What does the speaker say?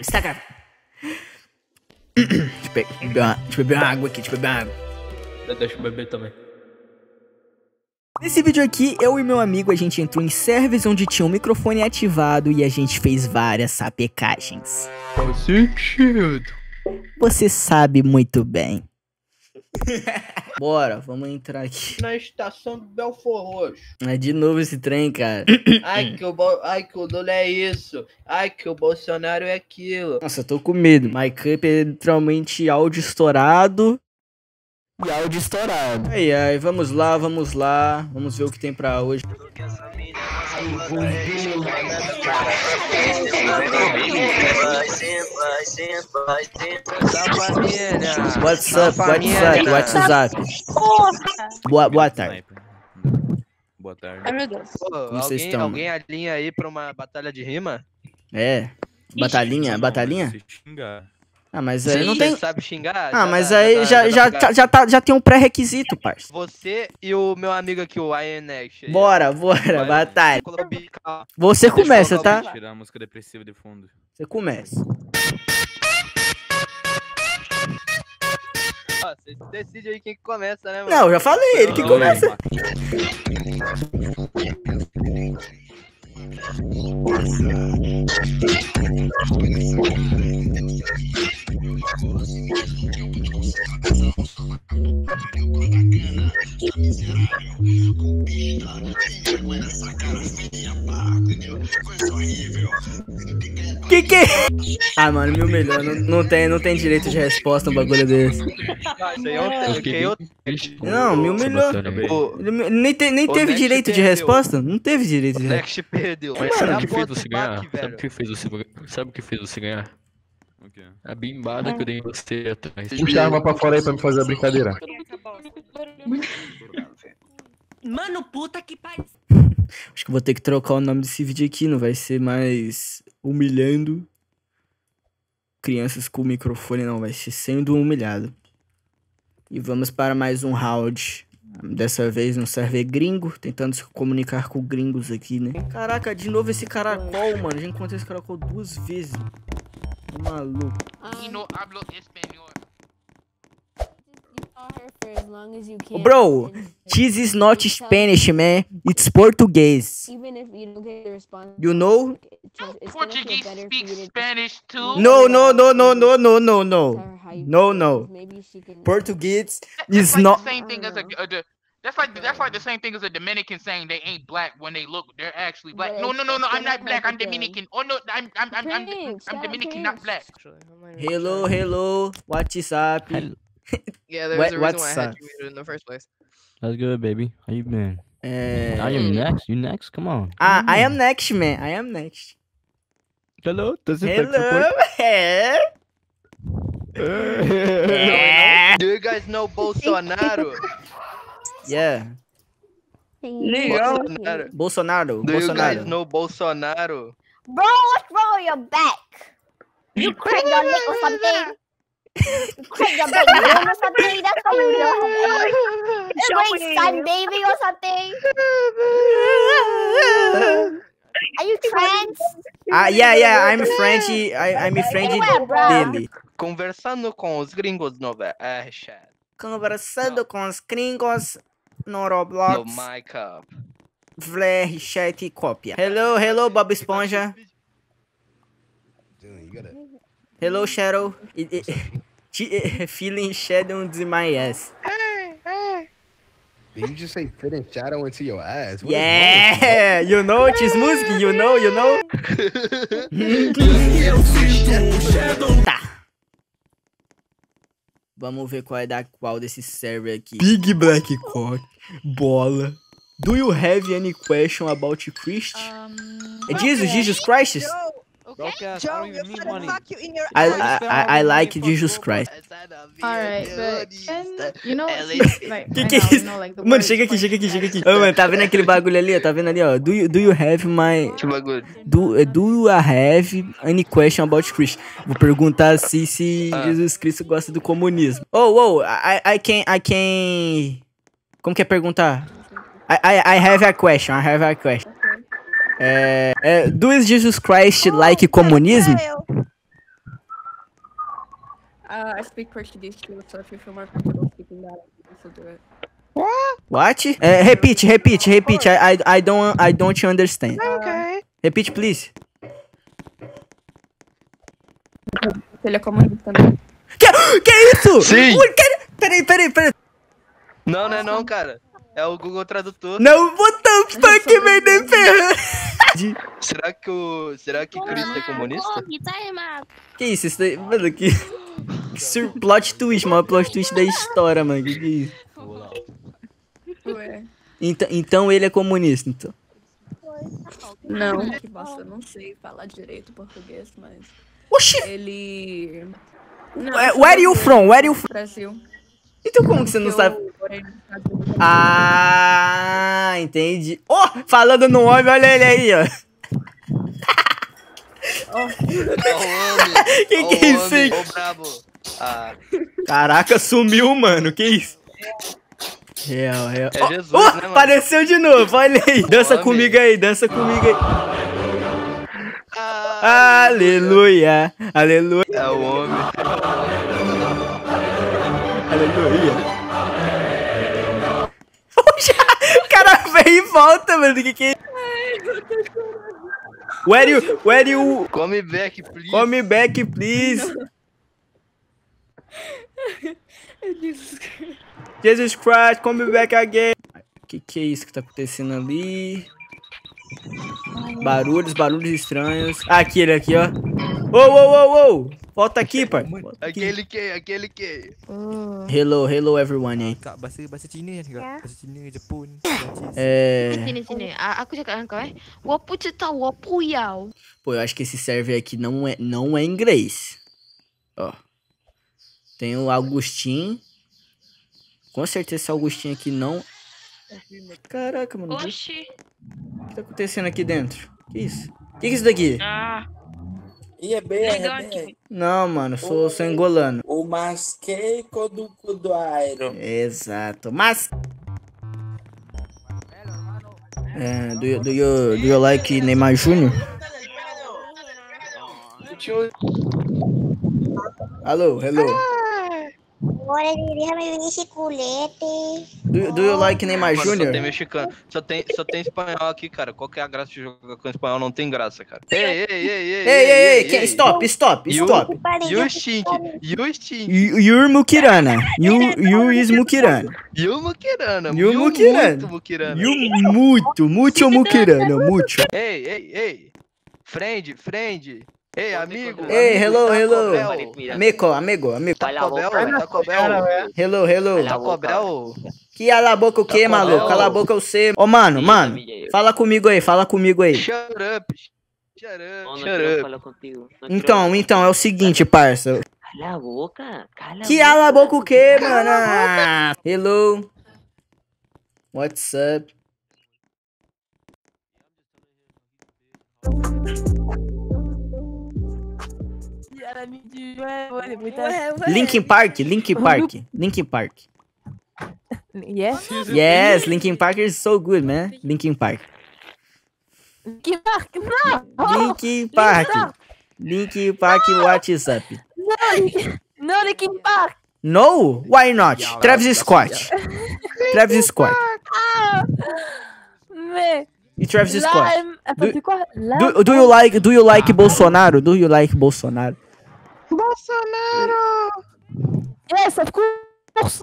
gravando, está gravando. deixa, eu beber uma, deixa eu beber uma água aqui, deixa eu beber uma água. Deixa eu beber também. Nesse vídeo aqui, eu e meu amigo, a gente entrou em servers onde tinha um microfone ativado e a gente fez várias sapecagens. Você sabe muito bem. Bora, vamos entrar aqui. na estação do Belfor Roxo. É de novo esse trem, cara. Ai que, o Bol- Ai, que o Lula é isso. Ai, que o Bolsonaro é aquilo. Nossa, eu tô com medo. My cup é literalmente áudio estourado. E áudio estourado. Aí, aí, vamos lá, vamos lá. Vamos ver o que tem pra hoje. Da família. What's up, WhatsApp, WhatsApp. Boa, boa tarde. Boa tarde. Ai, meu Deus. Pô, alguém, alguém alinha aí pra uma batalha de rima? É. Batalhinha, batalhinha? Se. Ah, mas aí não Você tem. sabe xingar? Ah, mas dá- aí já, dá já, pra já, já, tá, já tem um pré-requisito, parça. Você e o meu amigo aqui, o INX. Bora, bora, batalha. Você Deixa eu começa, o tá? Tirar a música depressiva de fundo. Você começa. Ó, Você decide aí quem que começa, né, mano? Não, eu já falei, ele que Não, começa. Que que é? Ah, mano, mil melhor. Não, não, tem, não tem direito de resposta um bagulho desse. Ah, isso aí é Eu eu Não, mil melhor. O Ele nem, te- nem teve direito de perdeu. resposta? Não teve direito de resposta. Next perdeu. Mas sabe o que fez você ganhar? Sabe o que fez você Sabe o que fez você ganhar? O quê? A bimbada que eu dei em você atrás. Puxa a arma pra fora aí pra me fazer a brincadeira. Mano, puta que pariu. Acho que vou ter que trocar o nome desse vídeo aqui, não vai ser mais humilhando crianças com microfone, não, vai ser sendo humilhado. E vamos para mais um round. Dessa vez no server gringo, tentando se comunicar com gringos aqui, né? Caraca, de novo esse caracol, mano. Já encontrei esse caracol duas vezes. Tá maluco. Y no hablo español. Ô, Bro, this is not Spanish, man. It's Português. Even if you don't get the response, You know? it's Portuguese speaks to Spanish too. No, no, no, no, no, no, no, no. tell her how you No, feel, no. 'cause Maybe she can. Português That's is like not. the same thing as a, a, the- that's like that's like the same thing as a Dominican saying they ain't black when they look they're actually black. But No, no, no, no. I'm not black. I'm. Dominican. Oh no, I'm I'm I'm I'm, Prince, I'm Dominican, not black. Hello, hello, WhatsApp. Hello. Yeah, there's What- a reason what's why I had up? you muted in the first place. That's good, baby. How you been? I am next. You next? Come on. Ah, I am next, man. I am next. Hello. Does Hello. É. É. Do you guys know Bolsonaro? Yeah. Bolsonaro. Bolsonaro. Do you guys Bolsonaro. know Bolsonaro? Bro, what's wrong with your back? You cracked your leg or something? Sunbathing or something? Are you trans? Ah, yeah, yeah. I'm French. I, I'm French Anywhere, bro. dele. Conversando com os gringos no é, chat. Conversando com os gringos no No Roblox. my cup. Flair, chat e cópia. Hello, hello, Bob Esponja. Hello, Shadow. It- it- T- Feeling shadow in my ass. Did you just say fitting shadow into your ass? What Yeah, you know this music, you know, you know. tá. Vamos ver qual é da qual desse server aqui. Big Black Cock, bola. Do you have any question about Christ? É Jesus, Jesus Christ? Okay. Joe, need money. Fuck you in your I. I, I, I like Jesus Christ. Alright, but you know like Que é isso? Mano, chega aqui, chega aqui, chega aqui. Ô, mano, tá vendo aquele bagulho ali, ó? Tá vendo ali, ó? Do you, do you have my... Que bagulho. Do, do you have any question about Christ? Vou perguntar se, se Ah. Jesus Cristo gosta do comunismo. Oh, oh, I, I can, I can... Como que é perguntar? I, I, I have a question, I have a question. É, é, do Jesus Christ like comunismo? Uh, I speak Portuguese too, so if you feel more comfortable speaking that, I can also do it. What? É, repeat, repeat, repeat. I, I, I don't I don't understand. Okay. Repeat, please. Ele é comunista, né? Que, que isso? Sim. Ui, cara, Peraí, peraí, peraí. Não, não é não, cara. É o Google Tradutor. Não, what the fuck, man, ferrando. Será que o. Será que Cristo é comunista? Que isso? Isso daí, mano, que... que sur... plot twist, maior plot twist da história, mano. Que que é isso? Ué. Então, então ele é comunista, então. Não, que bosta, eu não sei falar direito português, mas. Oxi! Ele. Where- where you from? Where you from? Brasil. Então como que você não Eu sabe? Ah, entendi. Ó, falando no homem, olha ele aí, ó. que que é isso aí? Ah, Caraca, sumiu, mano. Que isso? Real, real. É Jesus, ó, né, mano? apareceu de novo, olha aí. Dança Homem. comigo aí, dança comigo aí. Aleluia, aleluia, é o homem. Aleluia. o cara vem e volta, mano. Que que é isso? Where you, where you, Come back, please. come back, please. Jesus Christ, come back again. Que que é isso que tá acontecendo ali? Barulhos, barulhos estranhos. Ah, aquele aqui, ó. Ô, ô, ô, ô! Volta aqui, pai. Aqui. Aquele que, aquele que. Hum. Hello, hello everyone. Kak, ah, bahasa bahasa Cina kan kak? Bahasa Cina, Jepun. É. Cina, Cina. Ah, aku cakap dengan kau eh. Pô, eu acho que esse server aqui não é, não é inglês. Ó. Tem o Agostinho. Com certeza esse Agostinho aqui não. Caraca, mano. Oxi. O que tá acontecendo aqui dentro? Que isso? Que que é isso daqui? Ah. E é bem, é. Não, mano, sou, sou engolano. O masqueico do cu do Iron. Exato. Mas... É, do, you, do, you, do you like Neymar Júnior? Alô, hello. Agora déjame ver esse culete. Do, do you like Neymar Mano, Só Júnior? tem mexicano. Só tem, só tem espanhol aqui, cara. Qual que é a graça de jogar com espanhol? Não tem graça, cara. Ei, ei, ei, ei. Ei, ei, ei, stop, stop, E o- stop. E o Stink? E o Stink? Yu- Yur Mukirana. Yu, Yu is Mukirana. E o Mukirana? Yu Yu Mukirana. muito Mukirana. Yu muito, muito Mukirana, muito. Ei, ei, ei. Friend, friend. Ei, amigo. Ei, amigo, hello, Taco hello. Bell. Amigo, amigo, amigo. Taco Bell, Taco Bell. Hello, hello. Taco Bell. Que cala a boca o quê, Taco maluco? Cala a boca você. Ô, mano, mano. Fala comigo aí, fala comigo aí. Shut up. Shut up. Shut up. Então, então, é o seguinte, parça. Cala a boca. Cala Que cala a boca o quê, mano? Ah, Hello. What's up? Linkin Park, Linkin Park, Linkin Park. Yes. Yes, Linkin Park is so good, man. Linkin Park. Linkin Park, não! Linkin Park. Linkin Park WhatsApp. Não, Linkin- não, Linkin Park! No? Why not? Travis Scott. Travis Scott. Ah. E Travis Scott. quoi? Là, Do, do you like do you like Bolsonaro? Do you like Bolsonaro? Bolsonaro! Yes, of course!